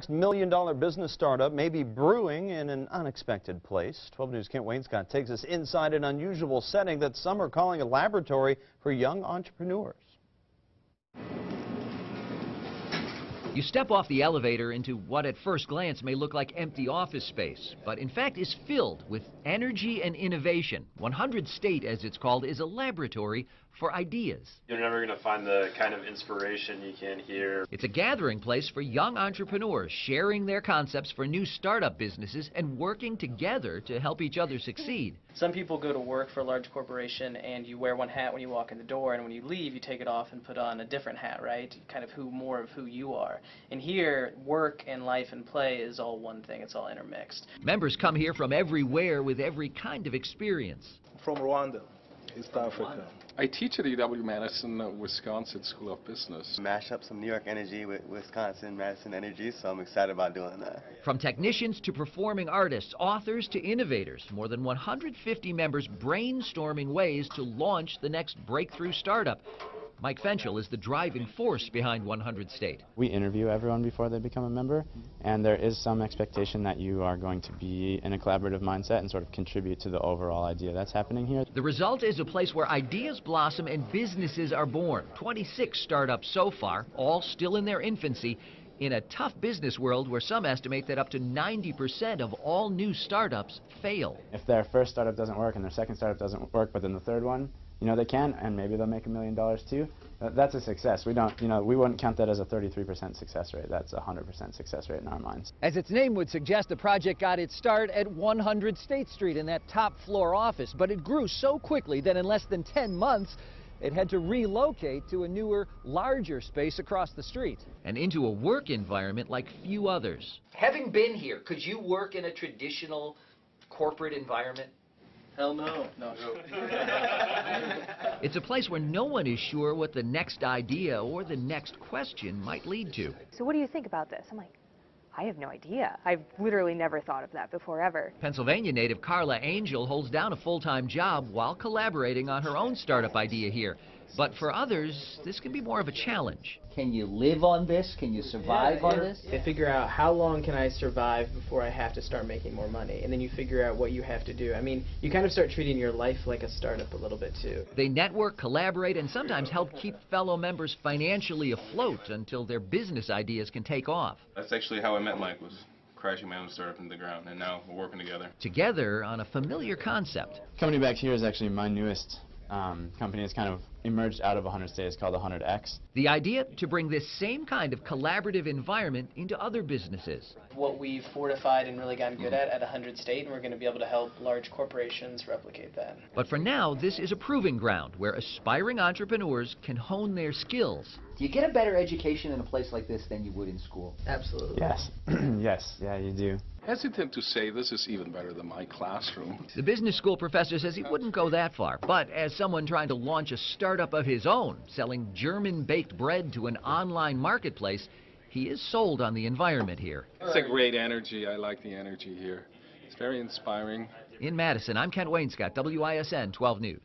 Next million dollar business startup may be brewing in an unexpected place. 12 News Kent Wainscott takes us inside an unusual setting that some are calling a laboratory for young entrepreneurs. You step off the elevator into what at first glance may look like empty office space, but in fact is filled with energy and innovation. 100 State, as it's called, is a laboratory for ideas. You're never going to find the kind of inspiration you can here. It's a gathering place for young entrepreneurs sharing their concepts for new startup businesses and working together to help each other succeed. Some people go to work for a large corporation and you wear one hat when you walk in the door and when you leave you take it off and put on a different hat, right? Kind of who more of who you are. And here, work and life and play is all one thing. It's all intermixed. Members come here from everywhere with every kind of experience. From Rwanda, East Africa. I teach at UW-Madison, uh, Wisconsin School of Business. Mash up some New York energy with Wisconsin Madison energy, so I'm excited about doing that. From technicians to performing artists, authors to innovators, more than 150 members brainstorming ways to launch the next breakthrough startup. Mike Fenchel is the driving force behind 100 State. We interview everyone before they become a member, and there is some expectation that you are going to be in a collaborative mindset and sort of contribute to the overall idea that's happening here. The result is a place where ideas blossom and businesses are born. 26 startups so far, all still in their infancy, in a tough business world where some estimate that up to 90% of all new startups fail. If their first startup doesn't work and their second startup doesn't work, but then the third one you know, they can, and maybe they'll make a million dollars too. Uh, that's a success. We don't, you know, we wouldn't count that as a 33% success rate. That's a 100% success rate in our minds. As its name would suggest, the project got its start at 100 State Street in that top floor office, but it grew so quickly that in less than 10 months, it had to relocate to a newer, larger space across the street. And into a work environment like few others. Having been here, could you work in a traditional corporate environment? Hell no. No. it's a place where no one is sure what the next idea or the next question might lead to. So what do you think about this? I'm like, I have no idea. I've literally never thought of that before ever. Pennsylvania native Carla Angel holds down a full-time job while collaborating on her own startup idea here. But for others, this can be more of a challenge. Can you live on this? Can you survive yeah, on this? They figure out how long can I survive before I have to start making more money, and then you figure out what you have to do. I mean, you kind of start treating your life like a startup a little bit too. They network, collaborate, and sometimes help keep fellow members financially afloat until their business ideas can take off. That's actually how I met Mike was crashing my own startup into the ground, and now we're working together. Together on a familiar concept. Company back here is actually my newest um, company has kind of emerged out of 100 States called 100X. The idea to bring this same kind of collaborative environment into other businesses. What we've fortified and really gotten good at at 100 State, and we're going to be able to help large corporations replicate that. But for now, this is a proving ground where aspiring entrepreneurs can hone their skills. Do you get a better education in a place like this than you would in school? Absolutely. Yes. yes. Yeah, you do hesitant to say this is even better than my classroom. The business school professor says he wouldn't go that far, but as someone trying to launch a startup of his own, selling German-baked bread to an online marketplace, he is sold on the environment here. It's a great energy. I like the energy here. It's very inspiring. In Madison, I'm Kent Wainscott, WISN 12 News.